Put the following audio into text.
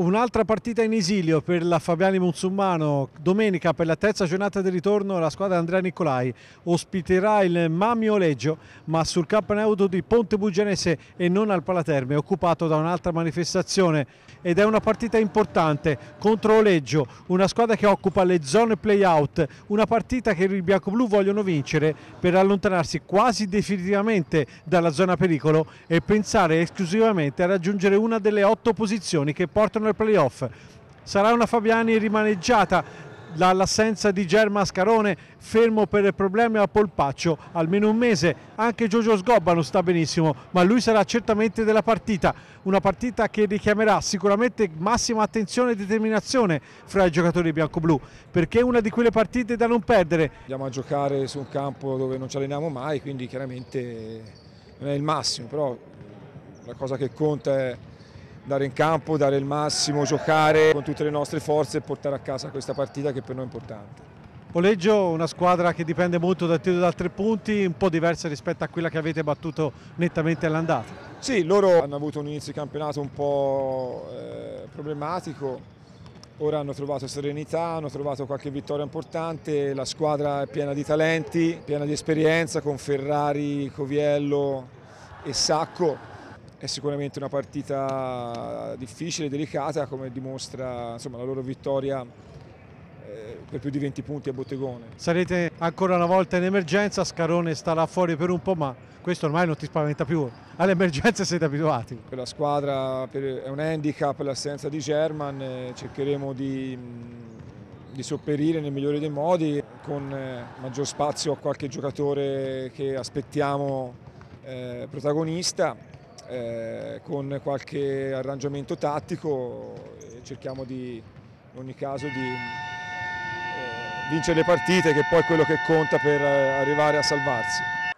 Un'altra partita in esilio per la Fabiani Monsummano, domenica per la terza giornata di ritorno la squadra Andrea Nicolai ospiterà il Mami Oleggio ma sul campo di Ponte Bugenese e non al Palaterme, occupato da un'altra manifestazione. Ed è una partita importante contro Oleggio, una squadra che occupa le zone play-out, una partita che i bianco-blu vogliono vincere per allontanarsi quasi definitivamente dalla zona pericolo e pensare esclusivamente a raggiungere una delle otto posizioni che portano al playoff. Sarà una Fabiani rimaneggiata. Dall'assenza di Germa Scarone fermo per problemi al polpaccio almeno un mese. Anche Giorgio Sgobba non sta benissimo ma lui sarà certamente della partita. Una partita che richiamerà sicuramente massima attenzione e determinazione fra i giocatori bianco-blu perché è una di quelle partite da non perdere. Andiamo a giocare su un campo dove non ci alleniamo mai quindi chiaramente non è il massimo però la cosa che conta è dare in campo, dare il massimo, giocare con tutte le nostre forze e portare a casa questa partita che per noi è importante. Oleggio una squadra che dipende molto dal tiro da tre punti, un po' diversa rispetto a quella che avete battuto nettamente all'andata. Sì, loro hanno avuto un inizio di campionato un po' eh, problematico, ora hanno trovato serenità, hanno trovato qualche vittoria importante, la squadra è piena di talenti, piena di esperienza con Ferrari, Coviello e Sacco è sicuramente una partita difficile, delicata, come dimostra insomma, la loro vittoria eh, per più di 20 punti a Bottegone. Sarete ancora una volta in emergenza, Scarone starà fuori per un po', ma questo ormai non ti spaventa più. Alle emergenze siete abituati. Per la squadra è un handicap l'assenza di German, eh, cercheremo di, di sopperire nel migliore dei modi con eh, maggior spazio a qualche giocatore che aspettiamo eh, protagonista eh, con qualche arrangiamento tattico cerchiamo di, in ogni caso di eh, vincere le partite che poi è quello che conta per eh, arrivare a salvarsi.